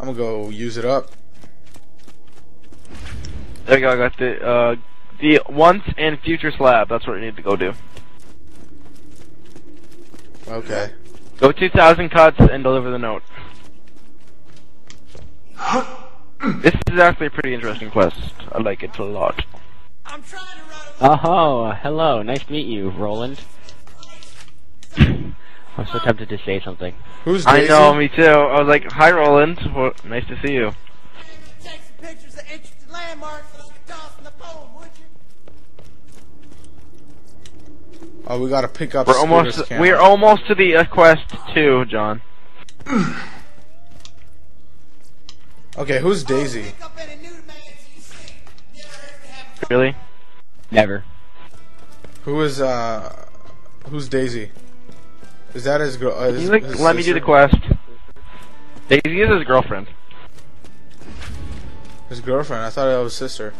I'm gonna go use it up. There you go. I got the uh the once and future slab. That's what we need to go do. Okay. Go 2,000 cuts and deliver the note. this is actually a pretty interesting quest. I like it a lot. Oh, hello. Nice to meet you, Roland. I'm so tempted to say something. Who's Daisy? I know, me too. I was like, "Hi, Roland. Well, nice to see you." Take some pictures of interesting landmarks and you toss in the poem, would you? Oh, we gotta pick up. We're almost camera. we're almost to the uh, quest two, John. Okay, who's Daisy? Pick up any nude man you see. Yeah, I heard they have Really? Never. Who is uh? Who's Daisy? Is that his girl? Uh, his, like his let me do the quest? Daisy is his girlfriend. His girlfriend. I thought it was sister.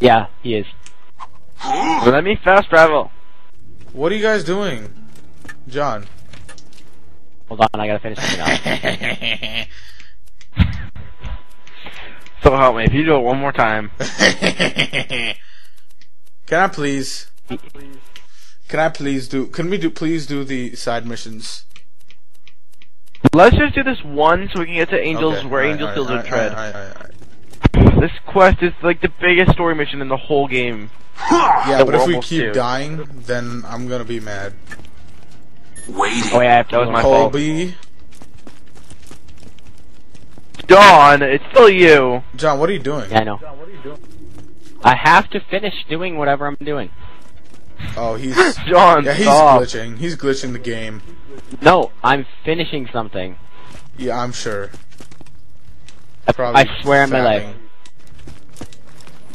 Yeah, he is. Let me fast travel. What are you guys doing, John? Hold on, I gotta finish something else. So help me. If you do it one more time, Can I please? Can I please do? Can we do? Please do the side missions. let's just do this one so we can get to Angels Okay, where alright, Angel alright, Fields are alright, tread. alright, alright, alright. This quest is like the biggest story mission in the whole game. Yeah, but if we keep to. dying, then I'm gonna be mad. Oh yeah, I That was go. my fault. Colby, Dawn, it's still you. John, what are you doing? Yeah, I know. John, I have to finish doing whatever I'm doing. Oh, he's John, yeah, he's stop. glitching. He's glitching the game. No, I'm finishing something. Yeah, I'm sure. I, Probably I swear on my life.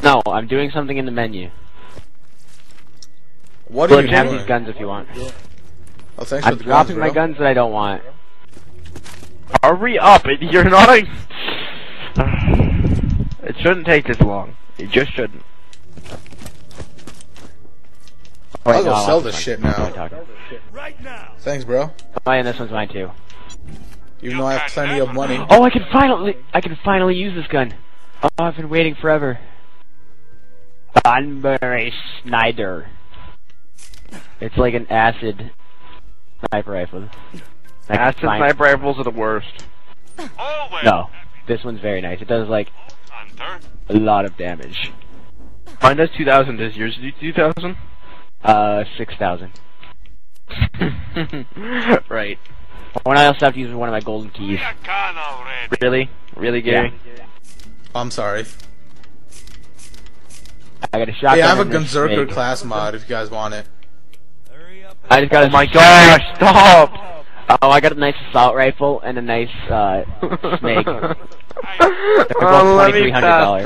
No, I'm doing something in the menu. What are you have doing? these guns if you want. Oh, thanks for I'm the dropping guns, my guns that I don't want. Hurry up! You're not. A... it shouldn't take this long. It just shouldn't. Oh, wait, I'll go no, sell this one. shit What am I now. Thanks, bro. Oh, and this one's mine too. Even though I have plenty of money. Oh, I can finally, I can finally use this gun. Oh, I've been waiting forever. Thornbury Snyder. It's like an acid sniper rifle. I can Acid find- sniper rifles are the worst. No, this one's very nice. It does like a lot of damage. Mine does 2,000. Does yours do 2,000? Uh, six thousand. right. When I also have to use one of my golden keys. Really? Really, Gary? I'm sorry. I got a shotgun. Hey, I have a and Gunzerker class mod if you guys want it. I just got Oh a my gosh, stop! Oh, I got a nice assault rifle and a nice uh snake. oh, both let me $2,300.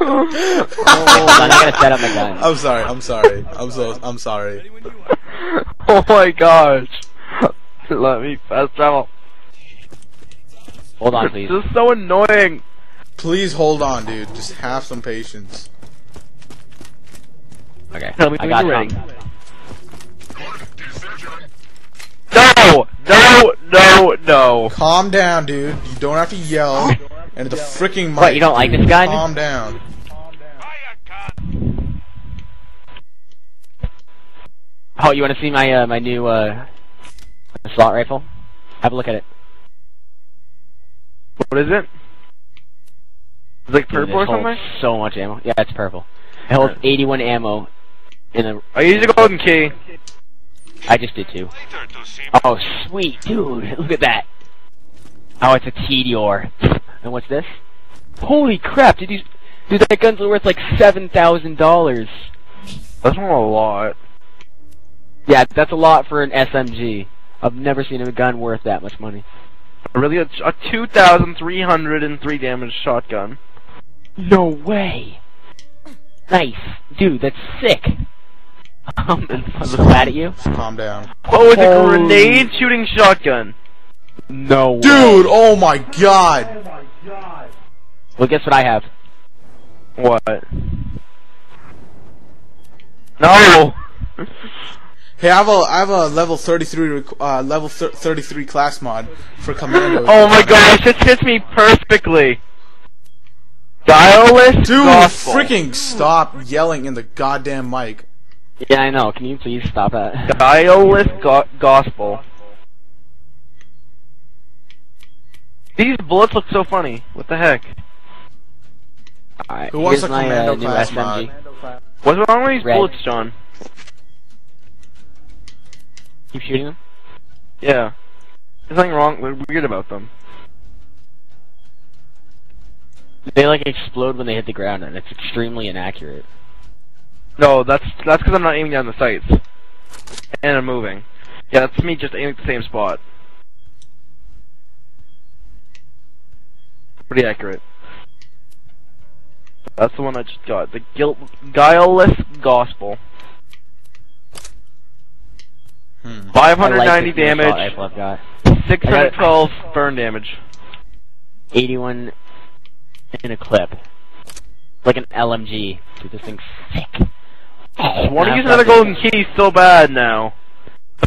Oh, fast travel. Hold on, I gotta set up my gun. I'm sorry. I'm sorry. I'm so. I'm sorry. oh my gosh. Let me fast travel. Hold on, please. This is so annoying. Please hold on, dude. Just have some patience. Okay, Tell me I when got you're ready. No! No! No! No! Calm down, dude. You don't have to yell. And the freaking mic. What, you don't like this guy? Calm down. Oh, you want to see my uh, my new uh assault rifle? Have a look at it. What is it? It's like Dude, purple or this holds something? So much ammo. Yeah, it's purple. It holds 81 ammo. In a. I use a golden key. I just did two. Oh, sweet, dude! Look at that. Oh, it's a Tediore. And what's this? Holy crap! Did you? Dude, that gun's worth like seven thousand dollars. That's not a lot. Yeah, that's a lot for an SMG. I've never seen a gun worth that much money. Really, a, a 2,303 damage shotgun. No way. Nice, dude. That's sick. Um, I'm so mad at you. Calm down. Oh, it's a Holy- grenade shooting shotgun. No way. Dude, oh my god. Well, guess what I have? What? No! Hey, I have a I have a level 33 uh, level thir- 33 class mod for commandos. Oh my gosh, this fits me perfectly. Guileless Dude, gospel. freaking stop yelling in the goddamn mic. Yeah, I know. Can you please stop that? Guileless go- gospel. These bullets look so funny. What the heck? Alright, Who wants here's a my, commando uh, class SMG. mod? What's wrong with these Red. bullets, John? Keep shooting them. Yeah. There's nothing wrong, weird about them. They like explode when they hit the ground, and it's extremely inaccurate. No, that's that's because I'm not aiming down the sights. And I'm moving. Yeah, that's me just aiming at the same spot. Pretty accurate. That's the one I just got. The guilt, guileless gospel. Hmm. 590 like damage, I've got. 612 burn damage. 81 in a clip. Like an LMG. Dude, this thing's sick. I want to use another golden key so bad now.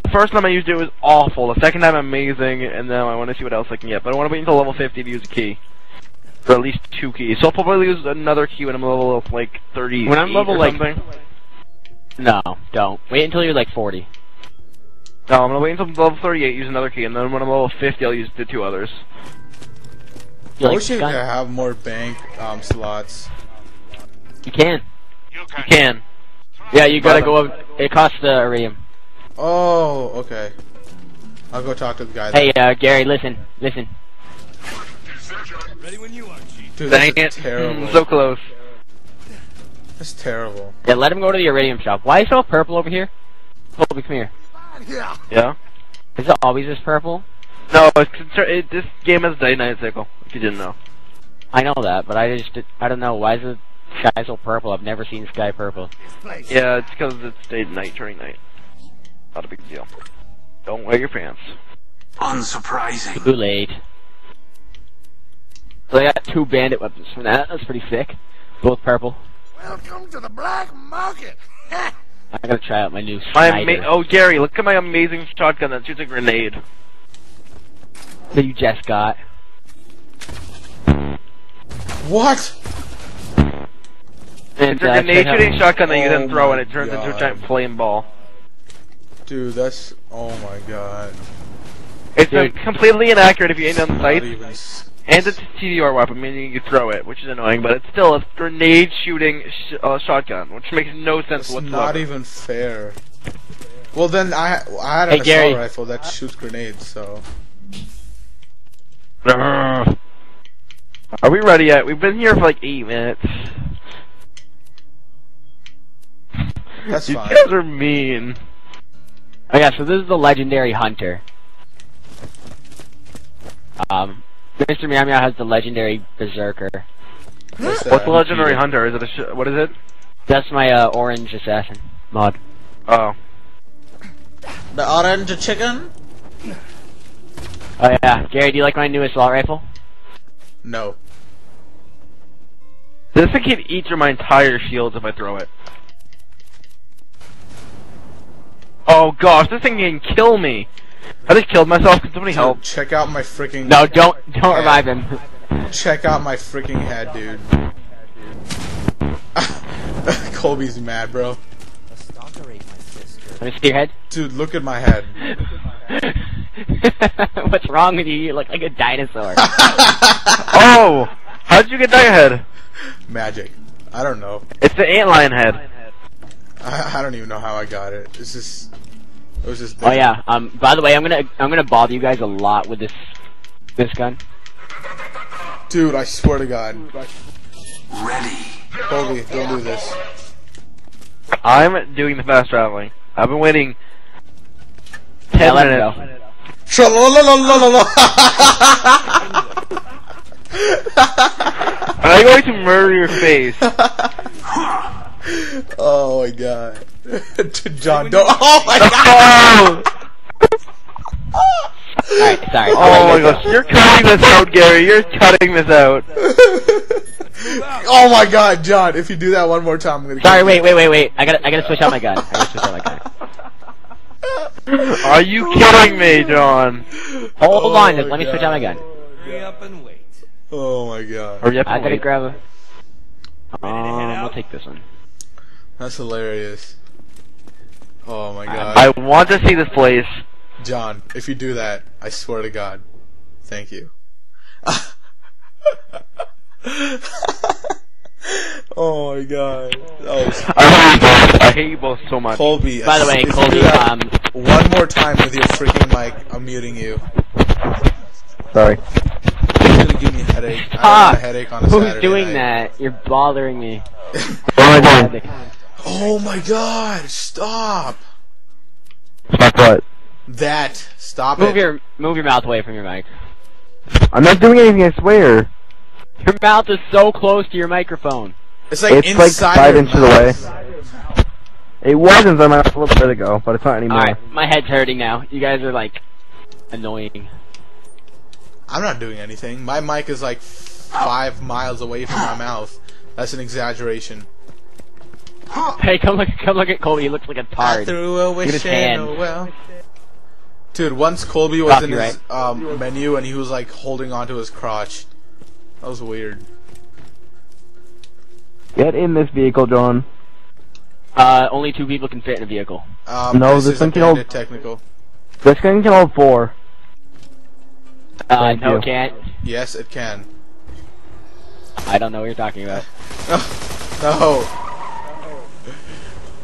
The first time I used it was awful. The second time amazing, and now I want to see what else I can get. But I want to wait until level 50 to use a key. Or at least two keys. So I'll probably use another key when I'm level of like 30. When I'm level, like- something. No, don't. Wait until you're like 40. No, I'm gonna wait until level 38, use another key, and then when I'm level 50, I'll use the two others. You I like wish you could have more bank um, slots. You can. You can. Yeah, you gotta go up. It costs the Eridium. Oh, okay. I'll go talk to the guy. Hey, uh, Gary, listen. Listen. Dude, Dang that's it. terrible. Mm, so close. That's terrible. Yeah, let him go to the Eridium shop. Why is it all purple over here? Colby, come here. Yeah? Is it always this purple? No, it's, it, this game has a day-night cycle, if you didn't know. I know that, but I just, I don't know. Why is the sky so purple? I've never seen sky purple. Yeah, it's because it's day night, turning night. Not a big deal. Don't wear your pants. Unsurprising. Too late. So I got two bandit weapons from that. That's pretty sick. Both purple. Welcome to the black market. I gotta try out my new Snyder ama- oh, Gary, look at my amazing shotgun that shoots a grenade. that you just got. What? And, It's a uh, grenade check out- shooting shotgun that you Oh then throw and it turns into a giant flame ball. Dude, that's. Oh my god. It's uh, Dude. completely inaccurate if you aim down the Not sights, even. s- and it's a Tediore weapon, meaning you can throw it, which is annoying, but it's still a grenade shooting sh- uh, shotgun, which makes no sense It's whatsoever. not even fair. Well, then I I had Hey, an Gary. assault rifle that shoots grenades, so. Are we ready yet? We've been here for like eight minutes. That's you fine. guys are mean. Oh yeah, so this is the legendary hunter. Um, Mr. Meow Meow has the legendary berserker. What's that? What's the legendary hunter? Is it a sh- what is it? That's my uh, orange assassin mod. Oh, The orange chicken? Oh yeah, Gary, do you like my new assault rifle? No. this thing can eat through my entire shields if I throw it. Oh gosh, this thing can kill me. I just killed myself. Can somebody help? Check out my freaking. No, don't don't revive him. Check out my freaking head, dude. Colby's mad, bro. Let me see your head. Dude, look at my head. What's wrong with you? You look like a dinosaur. Oh, how did you get that head? Magic. I don't know. It's the antlion head. I, I don't even know how I got it. It's just. It was just. oh yeah. Um. By the way, I'm gonna I'm gonna bother you guys a lot with this this gun. Dude, I swear to God. Ready. Colby, don't do this. I'm doing the fast traveling. I've been waiting Yeah, ten let him minutes. go. Tra-la-la-la-la-la. I'm going to murder your face. oh my god. to John Doe. Oh my god! oh, Alright, sorry. oh my gosh, you're cutting this out, Gary. You're cutting this out. oh my god, John, if you do that one more time, I'm gonna Sorry, wait, wait, wait, wait. I gotta I gotta switch out my gun. I gotta switch out my gun. Are you kidding me, John? Hold Oh on, my let me switch out my gun. Hurry up and wait. Oh my god. Hurry up I gotta wait. grab a. Ready to head Um, I'll take this one. That's hilarious. Oh my god. I want to see this place. John, if you do that, I swear to God. Thank you. oh my god. That was I hate you both. I hate you both so much. Colby. By the way, Colby, um, one more time with your freaking mic, I'm muting you. Sorry. It's gonna give me a headache. I don't Stop! a headache on a Who's Saturday doing night. that? You're bothering me. What am I doing? Oh my god! Stop! Stop what? That. Stop Move it. your move your mouth away from your mic. I'm not doing anything, I swear. Your mouth is so close to your microphone. It's like it's like five inches mouth. away. It wasn't on my a little bit ago, but it's not anymore. Alright, my head's hurting now. You guys are like annoying. I'm not doing anything. My mic is like five miles away from my mouth. That's an exaggeration. Hey, come look come look at Colby, he looks like a I tard. threw a wish his in hand. a well. Dude, once Colby was in his um, menu and he was like holding onto his crotch. That was weird. Get in this vehicle, John. Uh only two people can fit in a vehicle. Um, No, this this is one can a hold- technical. This gun can hold four. Uh Thank no you. it can't. Yes, it can. I don't know what you're talking about. No.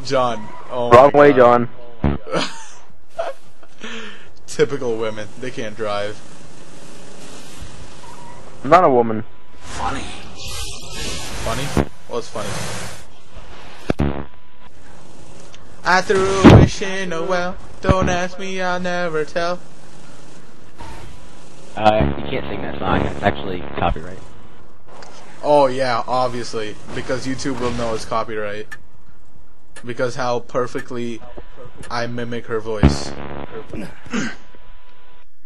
John. Oh Wrong my way, God. John. Typical women. They can't drive. I'm not a woman. Funny. Funny? What's funny? I threw a wish in a well. Don't ask me, I'll never tell. Uh you can't sing that song, it's actually copyright. Oh yeah, obviously, because YouTube will know it's copyright. Because how perfectly I mimic her voice.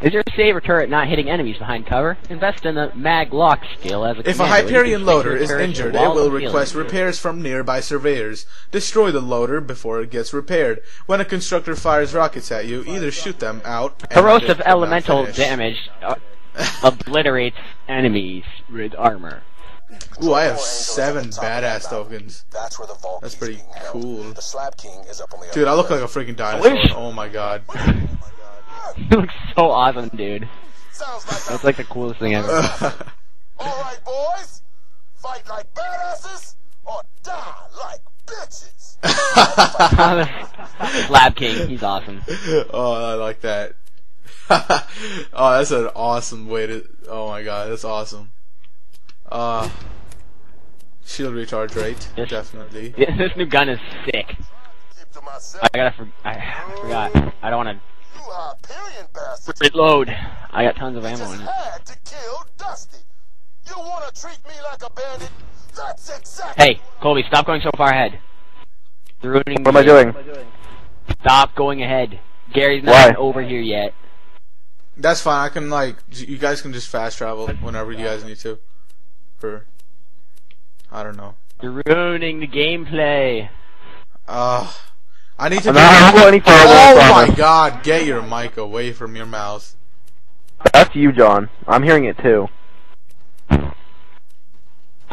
Is your saber turret not hitting enemies behind cover? Invest in the mag lock skill as a If a commander, where you can Hyperion loader is injured, it will request repairs from nearby surveyors. Destroy the loader before it gets repaired. When a constructor fires rockets at you, either shoot them out. Corrosive it could not elemental damage uh, obliterates enemies with armor. Ooh, I have seven badass tokens. That's where the vault That's is pretty being cool. The Slab King is up on the Dude, I look like a freaking dinosaur. Oh my god. You look so awesome, dude. Sounds like That's like the coolest thing ever. All right, boys. Fight like badasses or die like bitches. Lab King, he's awesome. oh, I like that. oh, that's an awesome way to. Oh my god, that's awesome. Uh, shield recharge rate, Yes. definitely. Yeah, this new gun is sick. Keep to myself. I gotta, for- I, I forgot. I don't want You Hyperion bastards to reload. I got tons of ammo just in it. had to kill Dusty. You want to treat me like a bandit? That's exactly. Hey, Colby, stop going so far ahead. You're ruining What am the I doing? Stop going ahead. Gary's not Why? over here yet. That's fine. I can like, you guys can just fast travel whenever you guys need to. For, I don't know. You're ruining the gameplay. Uh, I need to. I'm not gonna go any further, oh my promise. god! Get your mic away from your mouth. That's you, John. I'm hearing it too.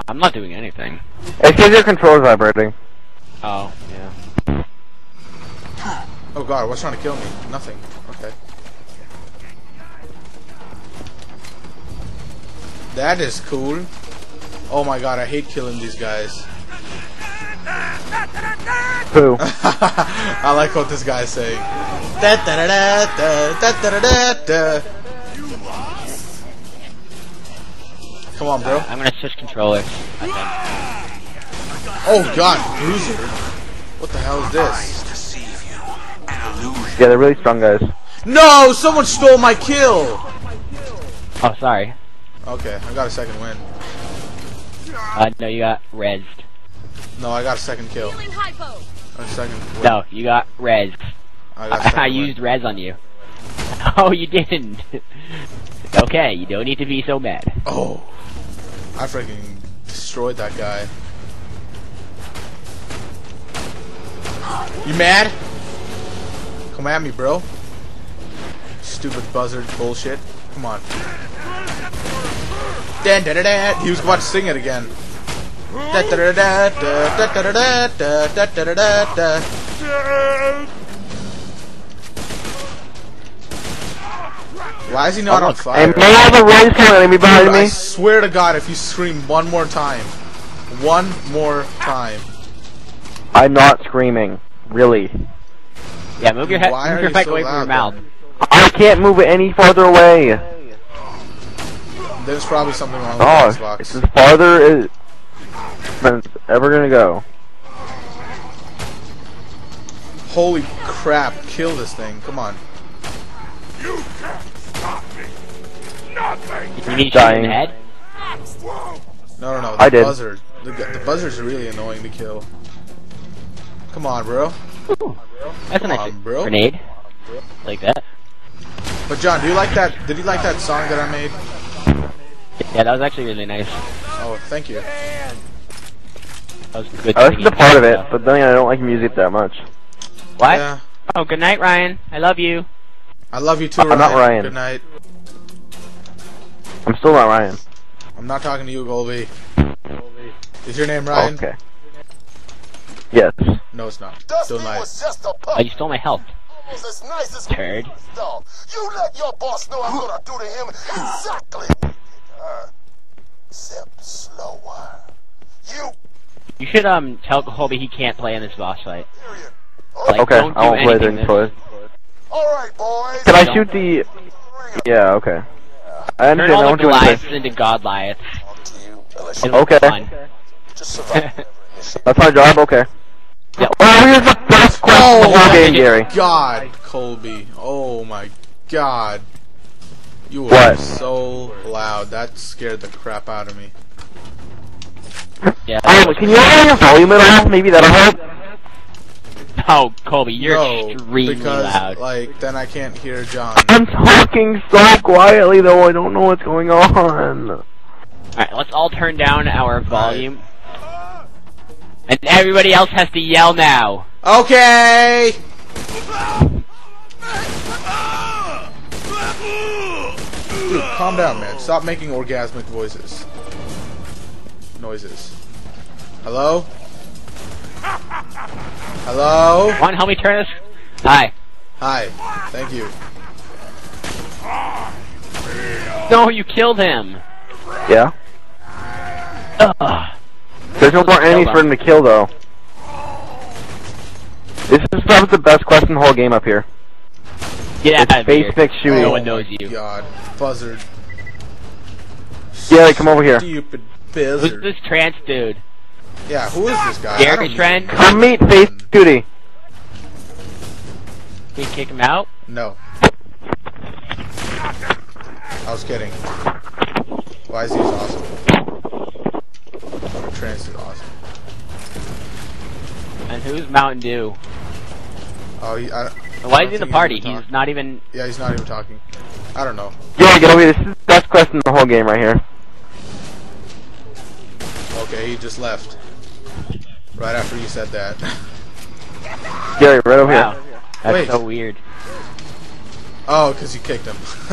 I'm not doing anything. It's because your controller's vibrating. Oh, yeah. Oh god, what's trying to kill me? Nothing. Okay. That is cool. Oh my god, I hate killing these guys. Who? I like what this guy's saying. Come on, bro. I'm gonna switch controllers. Oh god! What the hell is this? Yeah, they're really strong guys. No, someone stole my kill. Oh, sorry. Okay, I got a second win. Uh, no, you got rezzed. No, I got a second kill. A second win. No, you got rezzed. I got a I, second win. used rez on you. Oh, you didn't. okay, you don't need to be so mad. Oh, I freaking destroyed that guy. You mad? Come at me, bro. Stupid buzzard bullshit. Come on. Dan, da, da, da. He was about to sing it again. Why is he not on fire? And may I have a from enemy behind Dude, I swear to God, if you scream one more time, one more time, I'm not screaming. Really. Yeah, move your head, move your you so away from your mouth. I can't move it any farther away. There's probably something wrong with Oh, the it's Xbox. as farther as ever gonna go. Holy crap! Kill this thing! Come on. You need to shoot him in Dying. the head. No, no, no. The I did. buzzard. The, gu- the buzzard's really annoying to kill. Come on, bro. That's a nice on, bro. grenade. Like that. But John, do you like that? Did you like that song that I made? Yeah, that was actually really nice. Oh, thank you. That was good. I listened to part of it, stuff. but then I don't like music that much. What? Yeah. Oh, good night, Ryan. I love you. I love you too, I'm Ryan. not Ryan. Good night. I'm still not Ryan. I'm not talking to you, Golby. Is your name Ryan? Okay. Yes. No, it's not. Dusty Don't lie. was just a Oh, you stole my health. Almost as nice as Turd. You let your boss know I'm gonna do to him exactly. Uh, except slower. You You should um tell Colby he can't play in this boss fight. Like, okay, don't I won't play anything the toys. All right, boys. Can I shoot the? Yeah, okay. I Turn understand. I all the won't do Goliaths anything. into Godliaths. up to you. Unless you It'll be Okay. fun. just survive whatever. That's my job. Okay. Yeah. Oh, here's the best question of the whole game, Gary. God, Colby. Oh my God. You were What? so loud. That scared the crap out of me. Yeah. Um, can you lower your volume at all? Maybe that'll help. Oh, Colby, you're no, extremely because loud. like then I can't hear John. I'm talking so quietly though. I don't know what's going on. Alright, let's all turn down our volume. And everybody else has to yell now. Okay. Dude, calm down, man. Stop making orgasmic voices. Noises. Hello? Hello? Come on, help me turn this. Hi. Hi. Thank you. No, you killed him. Yeah. Ugh. There's no more enemies for him to kill though. This is probably the best quest in the whole game up here. Get out It's of here. Face McShooty. No one knows you. Oh God. Buzzard. Gary, come over here. Stupid Who's buzzard. this trance dude? Yeah, who is this guy? I Gary don't- Trent? Come meet Face Duty. Can you kick him out? No. I was kidding. Why is he awesome? Trans is awesome. And who's Mountain Dew? Oh, he, I, Why I is he in the think party? even He's talking. not even. Yeah, he's not even talking. I don't know. Gary, get over here. This is the best quest in the whole game right here. Okay, he just left. Right after you said that. Gary, right over Wow. here. That's Wait. so weird. oh, because you kicked him.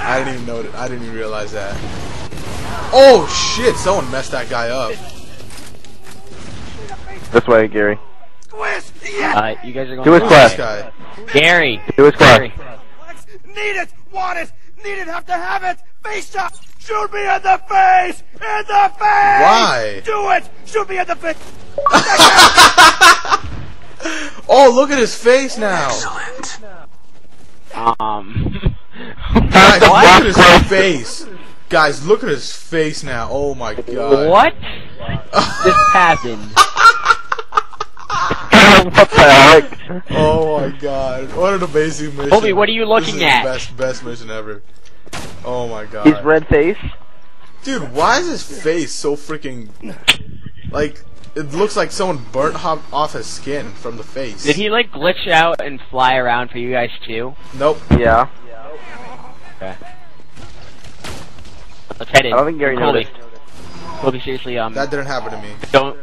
I didn't even know. It. I didn't even realize that. Oh shit! Someone messed that guy up. This way, Gary. Uh, you guys are going. Do his Who's quest. guy? Gary. Do his quest. Gary. Need it, want it, need it, have to have it. Face shot. Shoot me in the face, in the face. Why? Do it. Shoot me in the face. Oh, look at his face now. Excellent. Um. Guys, look at his face. Guys, look at his face now. Oh my god. What? This happened. what the heck? Oh my god. What an amazing mission. Colby, what are you This is looking the at? Best, best mission ever. Oh my god. His red face. Dude, why is his face so freaking like it looks like someone burnt hop off his skin from the face. Did he like glitch out and fly around for you guys too? Nope. Yeah. Okay. Let's head in. I don't think Gary Colby. noticed. Colby, seriously, um, That didn't happen to me. don't